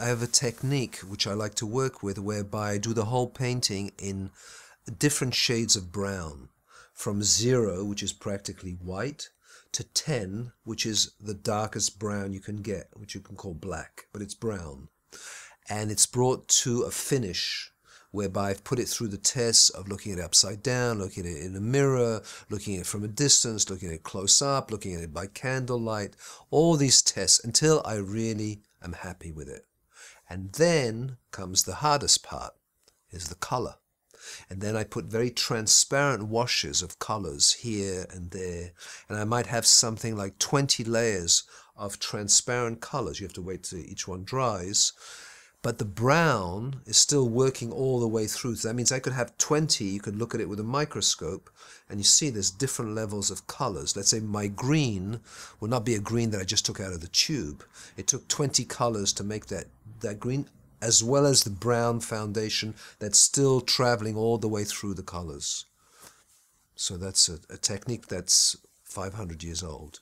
I have a technique which I like to work with whereby I do the whole painting in different shades of brown from zero, which is practically white, to 10, which is the darkest brown you can get, which you can call black, but it's brown. And it's brought to a finish whereby I've put it through the tests of looking at it upside down, looking at it in a mirror, looking at it from a distance, looking at it close up, looking at it by candlelight, all these tests until I really am happy with it. And then comes the hardest part, is the color. And then I put very transparent washes of colors here and there. And I might have something like 20 layers of transparent colors. You have to wait till each one dries but the brown is still working all the way through. So that means I could have 20, you could look at it with a microscope, and you see there's different levels of colors. Let's say my green will not be a green that I just took out of the tube. It took 20 colors to make that, that green, as well as the brown foundation that's still traveling all the way through the colors. So that's a, a technique that's 500 years old.